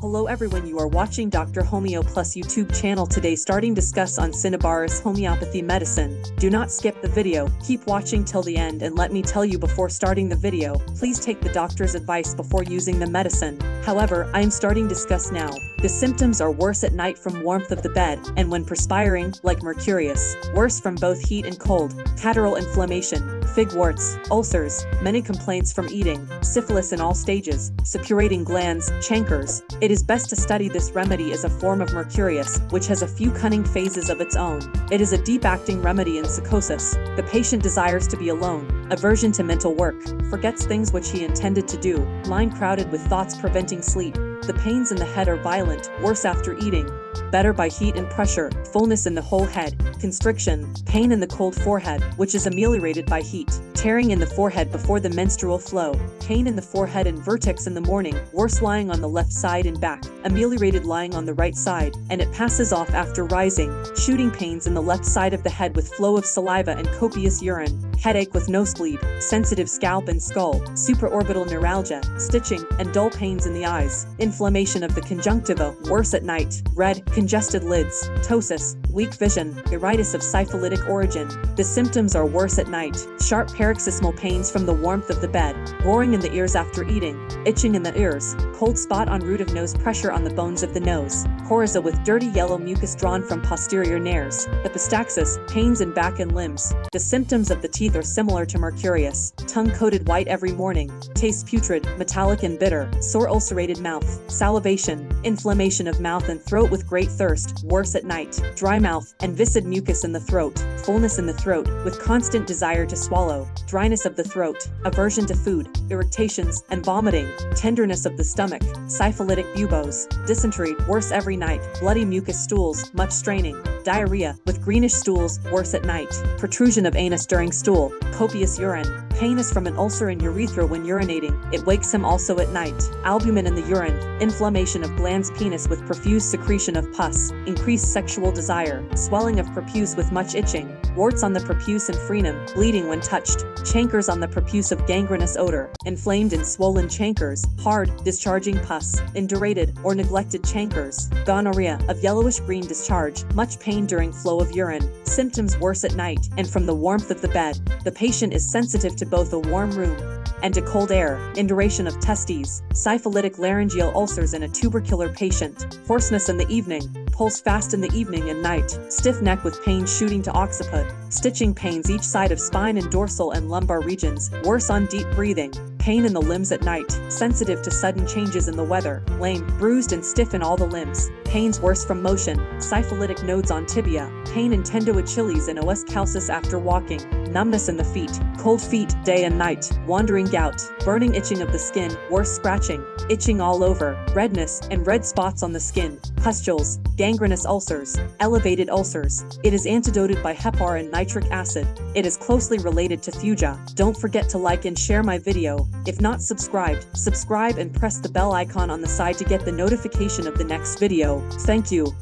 Hello everyone you are watching Dr. Homeo Plus YouTube channel today starting discuss on Cinnabaris homeopathy medicine. Do not skip the video, keep watching till the end and let me tell you before starting the video, please take the doctor's advice before using the medicine. However, I am starting discuss now. The symptoms are worse at night from warmth of the bed, and when perspiring, like mercurius, worse from both heat and cold, catarrhal inflammation, fig warts, ulcers, many complaints from eating, syphilis in all stages, suppurating glands, chancres. It is best to study this remedy as a form of mercurius, which has a few cunning phases of its own. It is a deep-acting remedy in sycosis. The patient desires to be alone, aversion to mental work, forgets things which he intended to do, mind crowded with thoughts preventing sleep, the pains in the head are violent, worse after eating, better by heat and pressure, fullness in the whole head, constriction, pain in the cold forehead, which is ameliorated by heat, tearing in the forehead before the menstrual flow, pain in the forehead and vertex in the morning, worse lying on the left side and back, ameliorated lying on the right side, and it passes off after rising, shooting pains in the left side of the head with flow of saliva and copious urine, headache with nosebleed, sensitive scalp and skull, supraorbital neuralgia, stitching, and dull pains in the eyes, inflammation of the conjunctiva, worse at night, red, congested lids, ptosis, weak vision, iritis of syphilitic origin. The symptoms are worse at night, sharp paroxysmal pains from the warmth of the bed, roaring in the ears after eating, itching in the ears, cold spot on root of nose pressure on the bones of the nose, coryza with dirty yellow mucus drawn from posterior nares, epistaxis, pains in back and limbs. The symptoms of the teeth are similar to mercurius, tongue coated white every morning, taste putrid, metallic and bitter, sore ulcerated mouth, salivation, inflammation of mouth and throat with great thirst, worse at night, dry mouth, and viscid mucus in the throat, fullness in the throat, with constant desire to swallow, dryness of the throat, aversion to food, eructations, and vomiting, tenderness of the stomach, syphilitic buboes, dysentery, worse every night, bloody mucus stools, much straining, diarrhea, with greenish stools, worse at night, protrusion of anus during stool, copious urine, pain is from an ulcer in urethra when urinating, it wakes him also at night, albumin in the urine, inflammation of glans penis with profuse secretion of pus, increased sexual desire, swelling of prepuce with much itching, warts on the prepuce and frenum, bleeding when touched, chancres on the prepuce of gangrenous odor, inflamed and swollen chancres, hard, discharging pus, indurated or neglected chancres, gonorrhea, of yellowish-green discharge, much pain during flow of urine, symptoms worse at night, and from the warmth of the bed. The patient is sensitive to both a warm room and to cold air, induration of testes, syphilitic laryngeal ulcers in a tubercular patient, hoarseness in the evening, pulse fast in the evening and night, stiff neck with pain shooting to occiput, stitching pains each side of spine and dorsal and lumbar regions, worse on deep breathing, pain in the limbs at night, sensitive to sudden changes in the weather, lame, bruised and stiff in all the limbs, pains worse from motion, syphilitic nodes on tibia, pain in tendoachilles and os calcis after walking, numbness in the feet, cold feet day and night, wandering gout, burning itching of the skin, worse scratching, itching all over, redness, and red spots on the skin, pustules, gangrenous ulcers, elevated ulcers. It is antidoted by heparin and nitric acid. It is closely related to Thuja. Don't forget to like and share my video. If not subscribed, subscribe and press the bell icon on the side to get the notification of the next video. Thank you.